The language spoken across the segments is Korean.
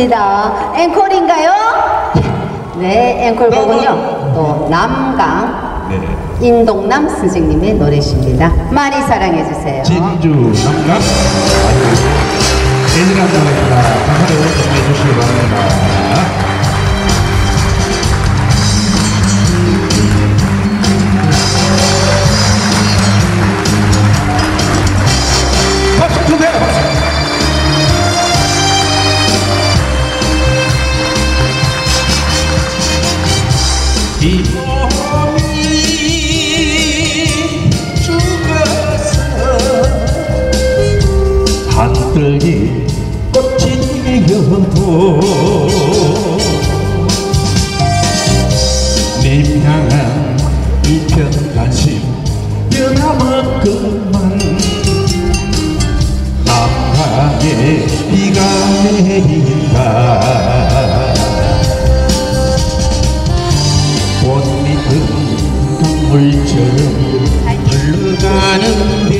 좋습니다. 앵콜인가요? 네, 앵콜곡은요. 또 남강 네. 인동남 선생님의 노래십니다. 많이 사랑해 주세요. 진주 남강 아주 애절한 노래입니다. 피어도 님 향한 이편 관심 변함없건만 남강에 비가 내린다. 꽃잎은 강물처럼 흘러가는데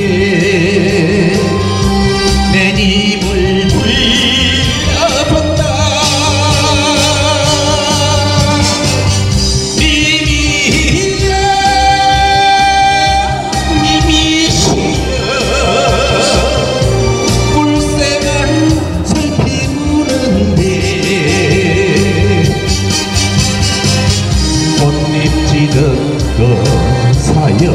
的歌，才有